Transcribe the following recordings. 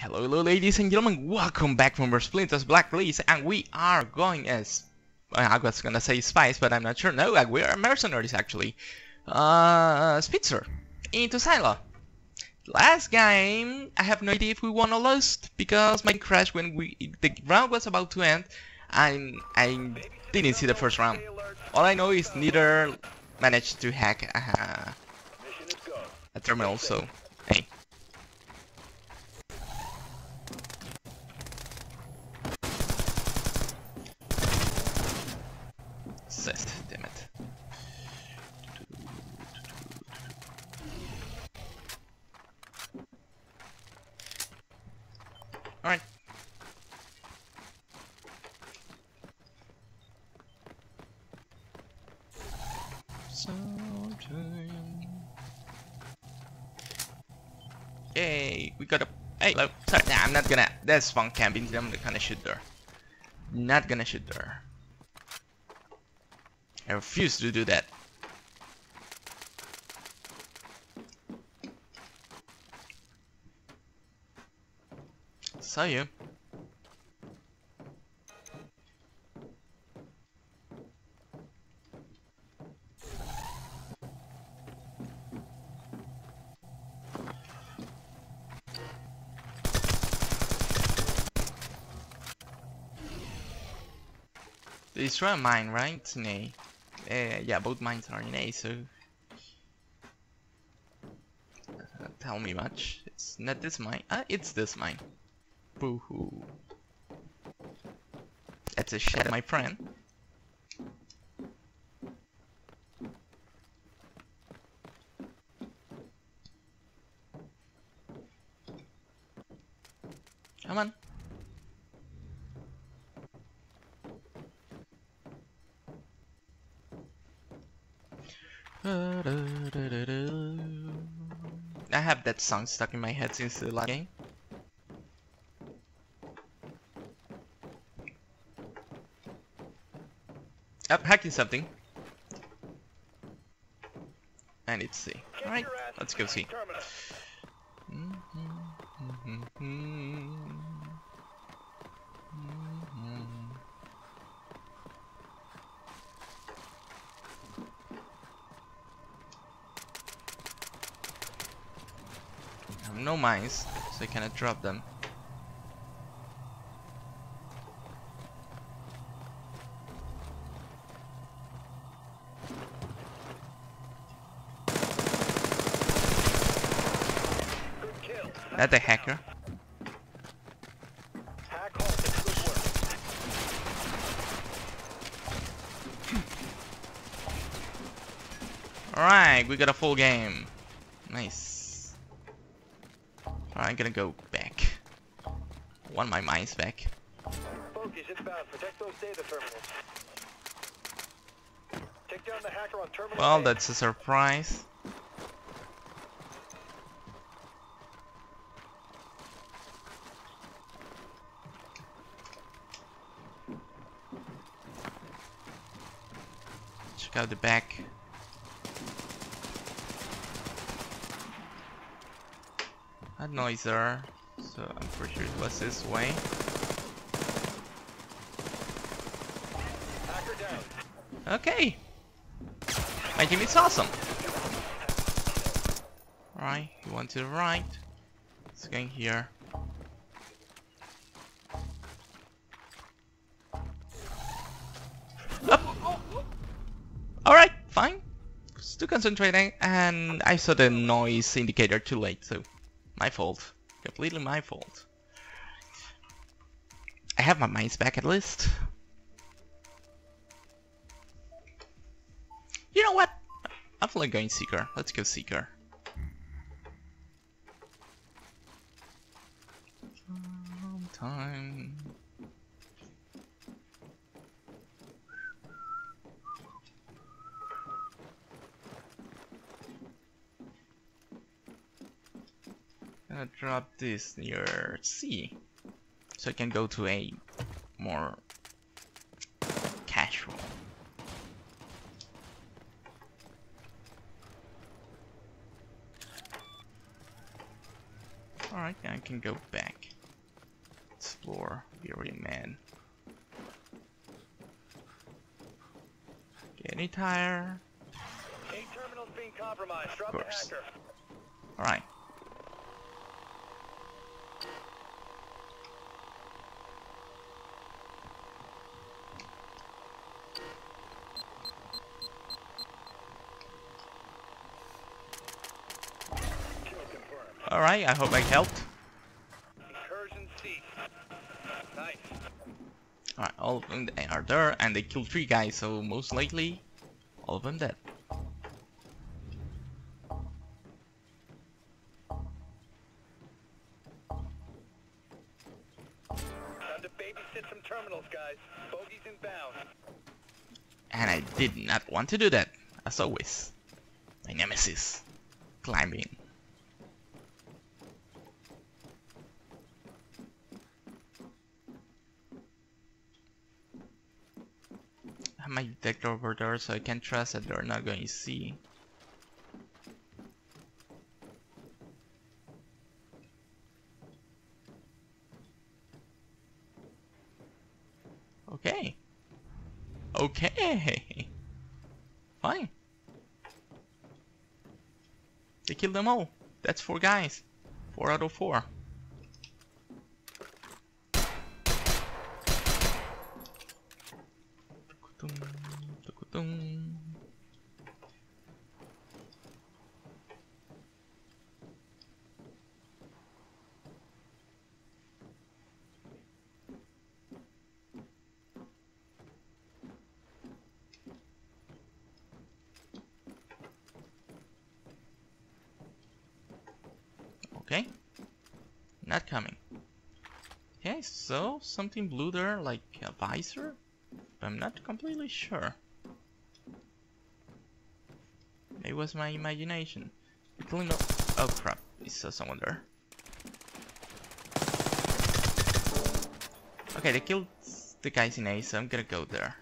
Hello, hello, ladies and gentlemen. Welcome back from our Splinter Cell Blacklist, and we are going as I was gonna say spies, but I'm not sure. No, uh, we are mercenaries actually. Uh, Spitzer into Silo. Last game, I have no idea if we won or lost because my crash when we the round was about to end, and I didn't see the first round. All I know is neither managed to hack uh, a terminal, so hey. Assist, damn it. Alright. Yay, we got. Hey, hello. Sorry, nah, I'm not gonna. That's fun camping. I'm not gonna shoot there. Not gonna shoot there. I refuse to do that. Saw you. Destroy a mine, right? Nay. Uh, yeah, both mines are in A, so doesn't tell me much. It's not this mine. Ah, it's this mine. Boo hoo. That's a shit, my friend. Come on. I have that song stuck in my head since the last game. Up, hacking something. I need to see. Alright, let's go see. No mines, so I cannot drop them. That the hacker. Alright, we got a full game. Nice. I'm gonna go back. Want my mines back. Focus inbound. Protect those data terminals. Take down the hacker on terminal. Well, that's a surprise. Check out the back. Had noise there, so I'm pretty sure it was this way. Okay. My team is awesome. Alright, you want to the right. It's going here. Alright, fine. Still concentrating and I saw the noise indicator too late, so my fault. Completely my fault. I have my mines back at least. You know what? I'm feeling going Seeker. Let's go Seeker. Gonna drop this near C, so I can go to a more casual. Alright, I can go back. explore. Weary man. Get any tire? A terminal's being compromised. Drop the hacker. Alright. Alright, I hope I helped. Incursion ceased. Nice. Alright, all of them they are there, and they killed three guys, so most likely, all of them dead. Time to babysit some terminals, guys. Bogies inbound. And I did not want to do that, as always. My nemesis. Climbing. Have my detector over there, so I can trust that they're not going to see. Okay. Okay. Fine. They killed them all. That's four guys. Four out of four. Okay. Not coming. Okay, so something blue there, like a visor? I'm not completely sure. It was my imagination. Oh crap, I saw someone there. Okay, they killed the guys in A, so I'm gonna go there.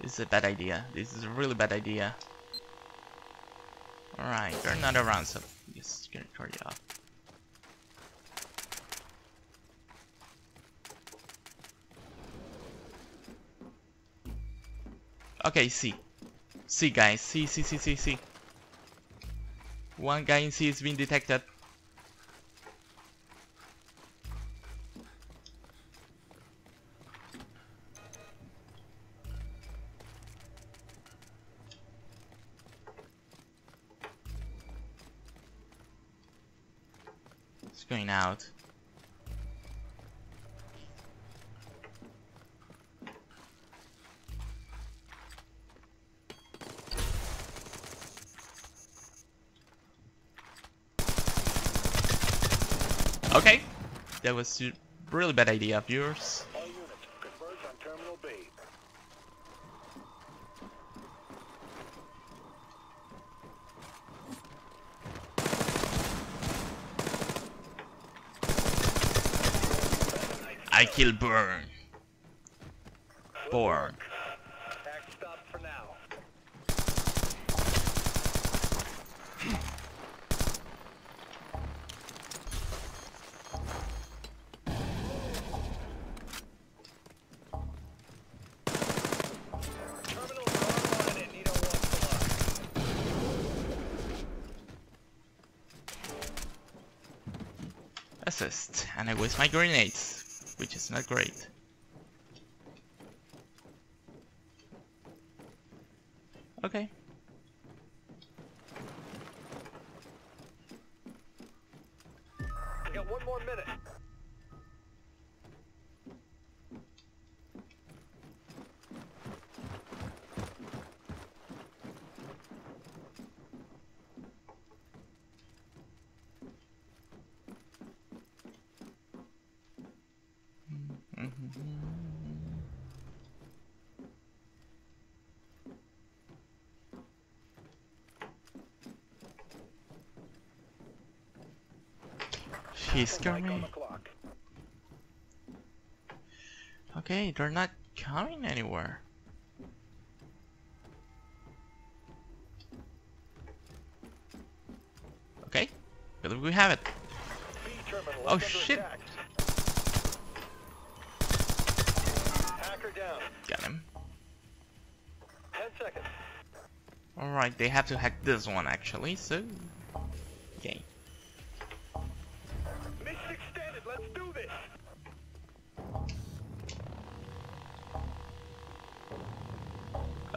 This is a bad idea. This is a really bad idea. Alright, they're not around, so just gonna turn you off. Okay, C. C guys, C, C, C, C, C. One guy in C is being detected. It's going out. That was a really bad idea of yours. I kill Burn. Born. Assist. And I waste my grenades, which is not great. Okay. She's coming. Okay, they're not coming anywhere. Okay, but we have it. B terminal oh, is Oh, shit. attack. Hacker down. Got him. 10 seconds. Alright, they have to hack this one actually, so... Okay. Mission extended. Let's do this.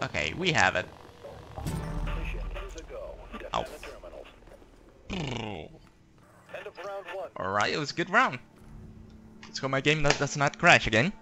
Okay, we have it. Mission is a go. Defend the terminals. End of round one. Alright, it was a good round. Let's hope my game does does not crash again.